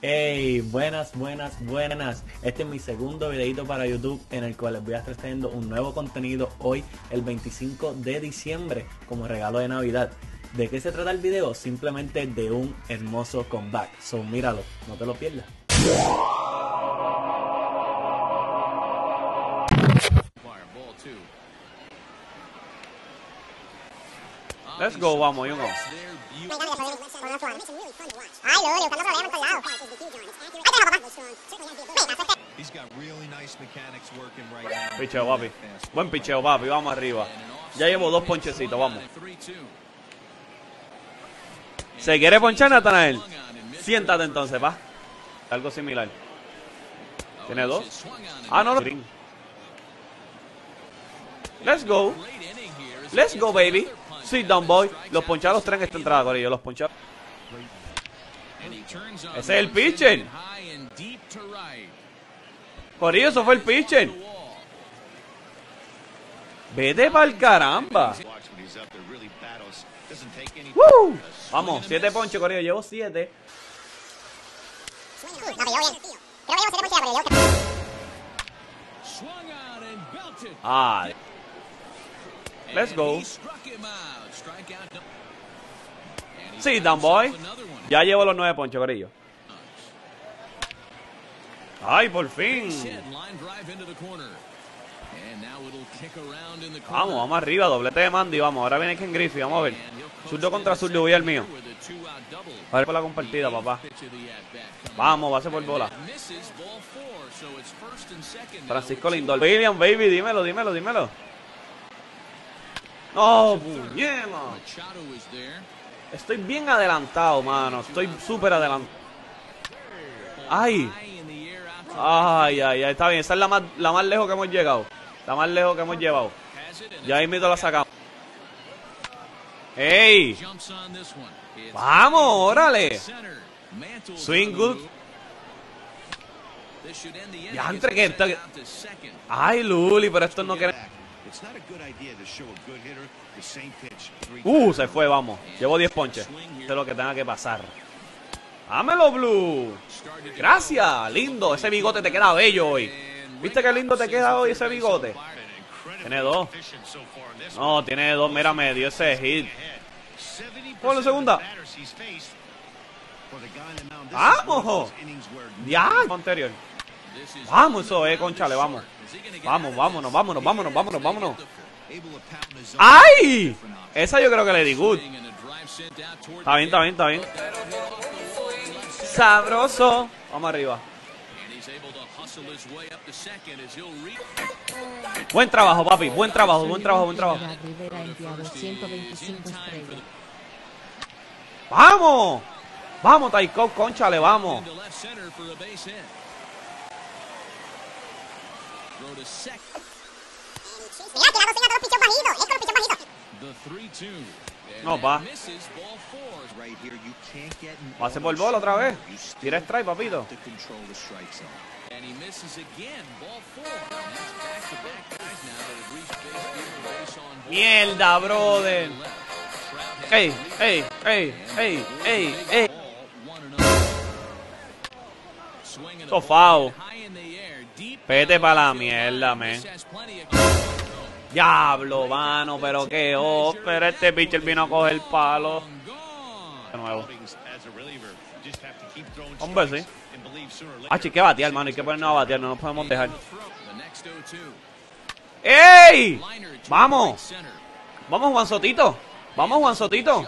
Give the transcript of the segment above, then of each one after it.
Hey, buenas, buenas, buenas. Este es mi segundo videito para YouTube en el cual les voy a estar trayendo un nuevo contenido hoy, el 25 de diciembre, como regalo de Navidad. ¿De qué se trata el video? Simplemente de un hermoso comeback. So, míralo, no te lo pierdas. Let's go, vamos, Jungo. Ay, Luli, usted no problema en todos lados. He's got really nice mechanics working right now. Picheo, papi. Buen picheo, papi. Vamos arriba. Ya llevo dos ponchecitos, vamos. ¿Se quiere ponchar, Natanael? Siéntate entonces, va. Algo similar. ¿Tiene dos? Ah, no, no. Let's go. Let's go, baby. Sit down, boy. Los ponchados tres en esta entrada, Corillo. Los ponchados. Ese es el pitcher. Corillo, eso fue el pitcher. Vete pa'l caramba. Vamos, siete ponches, Corillo. Llevo siete. No, Let's go. Sit down, boy. Ya llevo los nueve ponches, Corillo. Ay, por fin. Vamos, vamos arriba, doblete de Mandy, vamos. Ahora viene Ken Griffey, vamos a ver. Zurdo contra zurdo, voy al mío. A ver por la compartida, papá. Vamos, base por bola. Francisco Lindor. William, baby, dímelo, dímelo, dímelo. No, puñema. Estoy bien adelantado, mano. Estoy súper adelantado. Ay. Ay, ay, ay. Está bien. Esa es la más, la más lejos que hemos llegado. La más lejos que hemos llevado. Ya ahí mismo la sacamos. ¡Ey! Vamos, órale. Swing good. Ya entre que Ay, Luli, pero esto no quiere. Uh, se fue, vamos. Llevo 10 ponches. Esto es lo que tenga que pasar. Dámelo, Blue. Gracias, lindo. Ese bigote te queda bello hoy. ¿Viste qué lindo te queda hoy ese bigote? Tiene dos. No, tiene dos. Mira, me dio ese hit. one. 70% Ponlo segunda. Vamos. Ya, anterior. Vamos, eso, eh, conchale, vamos. Vamos, vámonos, vámonos, vámonos, vámonos, vámonos. ¡Ay! Esa yo creo que le di good. Está bien, está bien, está bien. Sabroso. Vamos arriba. Buen trabajo, papi. Buen trabajo, buen trabajo, buen trabajo. Rivera enviado 125 estrellas. ¡Vamos! Vamos, Taiko, conchale, vamos. Mira, tirando señas de los pichos bajitos. Es con los pichos bajitos. No, va. get an Pase por bola otra vez. Tira strike, papito. Mierda, brother. Ey, ey, ey, ey, ey, ey. Ball, Vete pa la mierda, of Diablo, mano, pero qué oh, pero este pitcher vino a coger palo. De nuevo. Hombre, sí. Ah, hay que batear, mano. Hay que ponernos a batear. No nos podemos dejar. The next 0-2. ¡Ey! Vamos. Vamos, Juan Sotito. Vamos, Juan Sotito.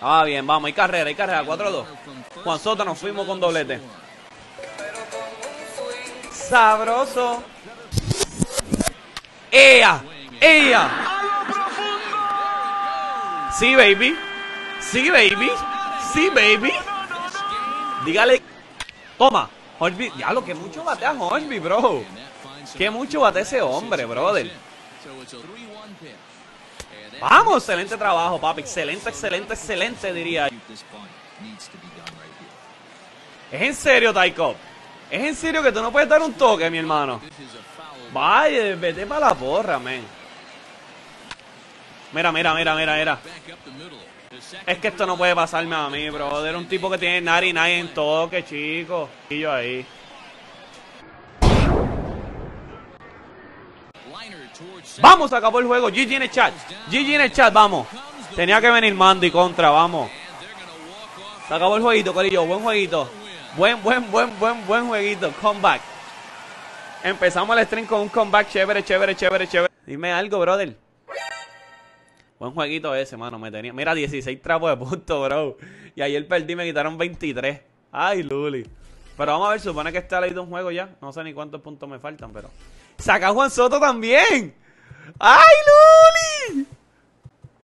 Ah, bien, vamos. Hay carrera, hay carrera. 4-2. Juan Soto nos fuimos con doblete. Sabroso. ¡Ea! ¡Ea! Sí, baby. Sí, baby. Sí, baby. Dígale. Toma. Hornsby. Ya lo que mucho batea Hornsby, bro. Que mucho batea ese hombre, brother. Vamos, excelente trabajo, papi. Excelente, excelente, excelente, diría. ¿Es en serio, Taiko? ¿Es en serio que tú no puedes dar un toque, mi hermano? Vaya, vete para la porra, men. Mira, mira, mira, mira, mira. Es que esto no puede pasarme a mí, brother. Un tipo que tiene 99 en toque, chico. Y yo ahí. Vamos, acabó el juego. GG en el chat. GG en el chat, vamos. Tenía que venir Mandy contra, vamos. Se acabó el jueguito, Corillo. Buen jueguito. Buen, buen, buen, buen, buen jueguito. Comeback. Empezamos el stream con un comeback chévere, chévere, chévere, chévere. Dime algo, brother. Buen jueguito ese, mano. Me tenía. Mira, 16 trapos de punto, bro. Y ayer perdí, me quitaron 23. Ay, Luli. Pero vamos a ver, supone que está leído un juego ya. No sé ni cuántos puntos me faltan, pero. ¡Saca Juan Soto también! ¡Ay, Luli!